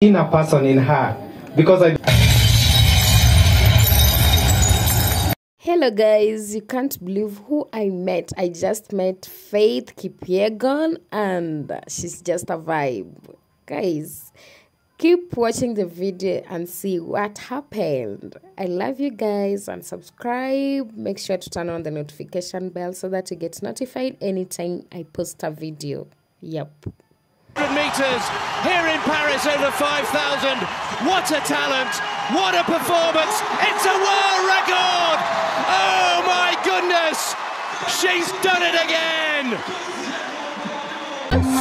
inner person in her because I Hello guys, you can't believe who I met. I just met Faith Kipyegon and she's just a vibe. Guys, keep watching the video and see what happened. I love you guys and subscribe. Make sure to turn on the notification bell so that you get notified anytime I post a video. Yep. 100 meters here in Paris over 5,000. What a talent! What a performance! It's a world record! Oh my goodness! She's done it again!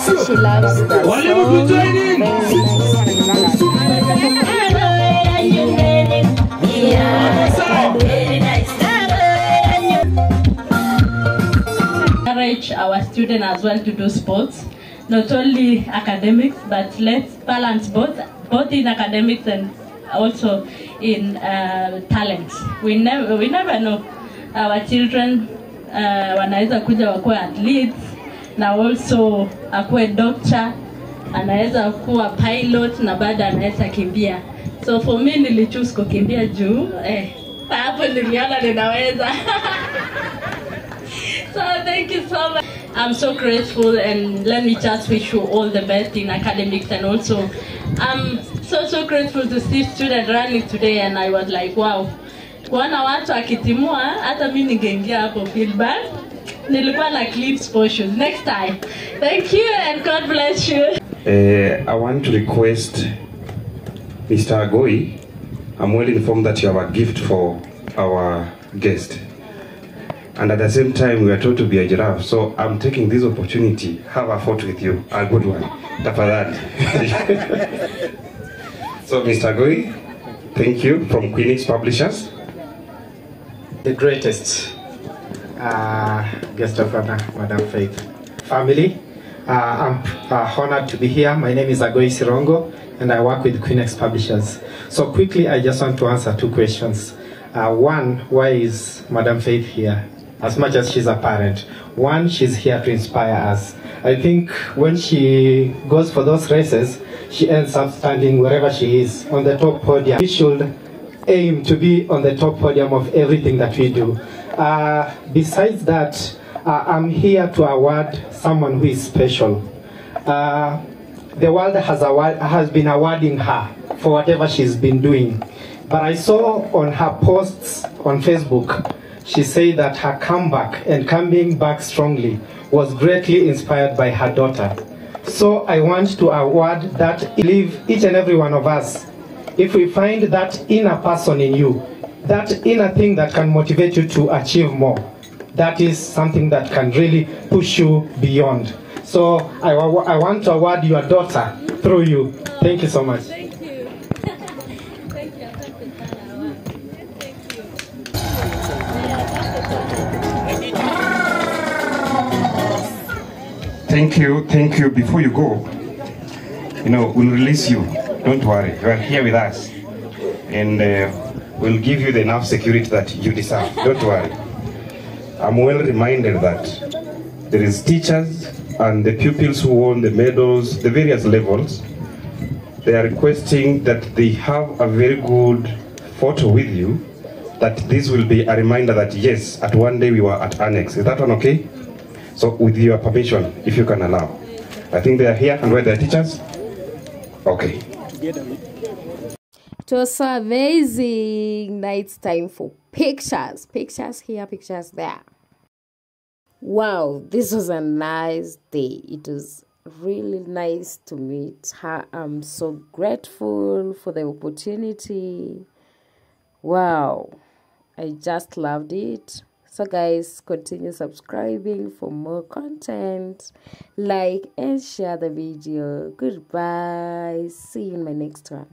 She loves the song. Very encourage our students as well to do sports, not only academics, but let's balance both, both in academics and also in uh, talent. We never, we never know our children uh, wanaweza kuja wakuwe athletes na also akuwe doctor, anaweza kuwa pilot na bado anaweza kimbia. So for me nilichoose kukimbia juu eh, hapo niliona ninaweza. So thank you so much. I'm so grateful and let me just wish you all the best in academics and also I'm so so grateful to see student running today and I was like wow. Kuona watu akitimua hata mi ningeingia hapo feedback. nilikuwa na clips sure. Next time. Thank you and God bless you. Uh, I want to request Mr. Agoi. I'm well informed that you have a gift for our guest. And at the same time, we are told to be a giraffe. So I'm taking this opportunity, have a photo with you, a good one. Tafadhali. so, Mr. Agoi, thank you from Queenix Publishers. the greatest uh, guest of honor, Madam Faith. Family, uh, I'm uh, honored to be here. My name is Agoi Sirongo, and I work with Queenex Publishers. So quickly, I just want to answer two questions. Uh, one, why is Madam Faith here? As much as she's a parent. One, she's here to inspire us. I think when she goes for those races, she ends up standing wherever she is on the top podium. We should aim to be on the top podium of everything that we do. Uh, besides that, uh, I'm here to award someone who is special. Uh, the world has, award, has been awarding her for whatever she's been doing. But I saw on her posts on Facebook, she said that her comeback and coming back strongly was greatly inspired by her daughter. So I want to award that, leave each and every one of us if we find that inner person in you, that inner thing that can motivate you to achieve more, that is something that can really push you beyond. So I, I want to award your daughter through you. Thank you so much. Thank you. Thank you. Thank you, thank you. Before you go, you know, we'll release you. Don't worry, you are here with us. And uh, we'll give you the enough security that you deserve. Don't worry. I'm well reminded that there is teachers and the pupils who won the medals, the various levels, they are requesting that they have a very good photo with you, that this will be a reminder that yes, at one day we were at Annex. Is that one okay? So with your permission, if you can allow. I think they are here and where their teachers? Okay. It was amazing. Now it's time for pictures. Pictures here, pictures there. Wow, this was a nice day. It was really nice to meet her. I'm so grateful for the opportunity. Wow, I just loved it. So, guys, continue subscribing for more content. Like and share the video. Goodbye. See you in my next one.